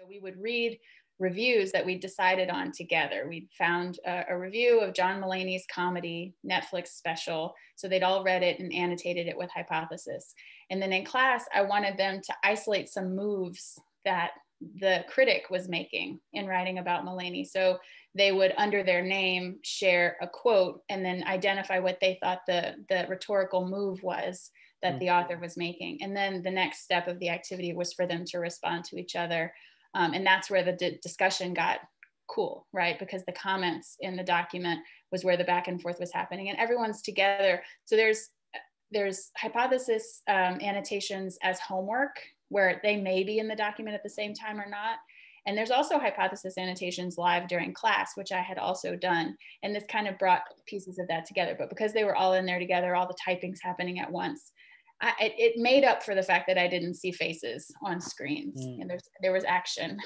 So we would read reviews that we decided on together. We found a, a, review of John Mulaney's comedy Netflix special. So they'd all read it and annotated it with hypothesis. And then in class, I wanted them to isolate some moves that the critic was making in writing about Mulaney. So they would, under their name, share a quote and then identify what they thought the, the rhetorical move was that hmm. the author was making. And then the next step of the activity was for them to respond to each other. Um, and that's where the d- discussion got cool, right? Because the comments in the document was where the back and forth was happening and everyone's together. So there's there's hypothesis um, annotations as homework where they may be in the document at the same time or not. And there's also hypothesis annotations live during class, which I had also done. And this kind of brought pieces of that together. But because they were all in there together, all the typing's happening at once, I, it, it, made up for the fact that I didn't see faces on screens mm. and there's, there was action.